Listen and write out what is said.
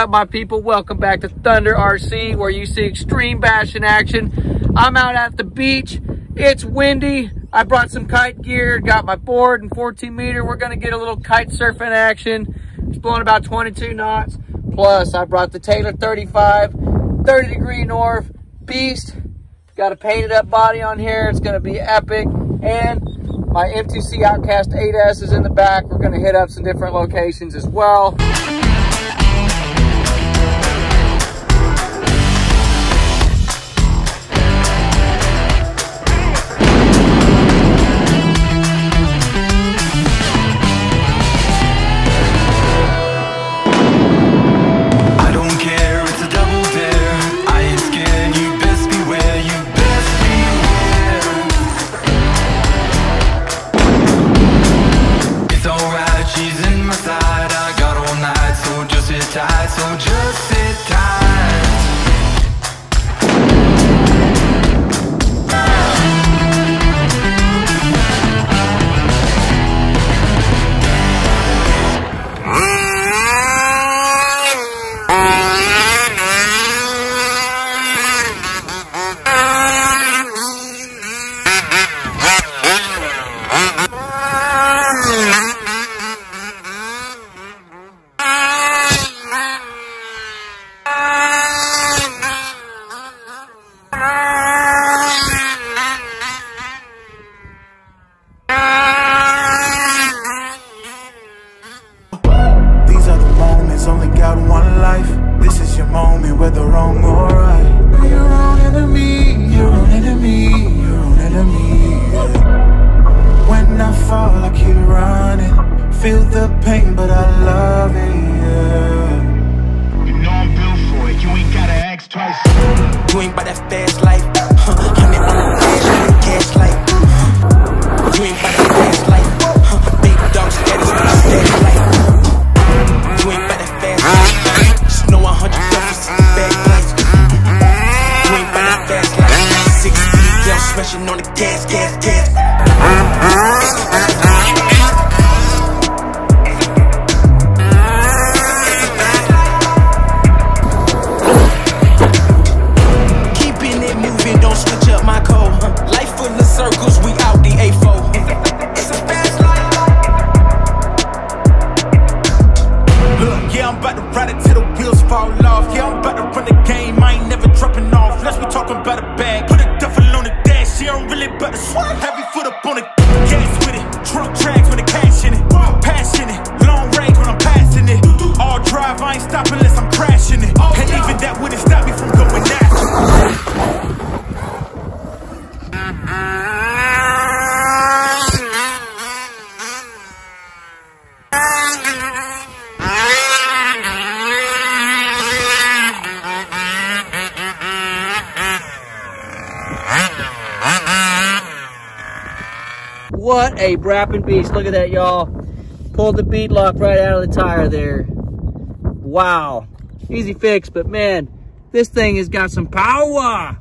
up, my people? Welcome back to Thunder RC, where you see extreme bash in action. I'm out at the beach. It's windy. I brought some kite gear, got my board and 14 meter. We're going to get a little kite surfing action. It's blowing about 22 knots. Plus, I brought the Taylor 35, 30 degree north, beast. Got a painted up body on here. It's going to be epic. And my M2C Outcast 8S is in the back. We're going to hit up some different locations as well. humans only got one life. This is your moment, whether wrong or right. You're your own enemy, your own enemy, your own enemy. Yeah. When I fall, I keep running. Feel the pain, but I love it. Yeah. You know I'm built for it. You ain't gotta ask twice. You ain't by that fast life. smashing on the gas, gas, gas. Keeping it moving, don't switch up my code. Life full of circles, we Pony. What a brapping beast. Look at that, y'all. Pulled the bead lock right out of the tire there. Wow. Easy fix, but man, this thing has got some power.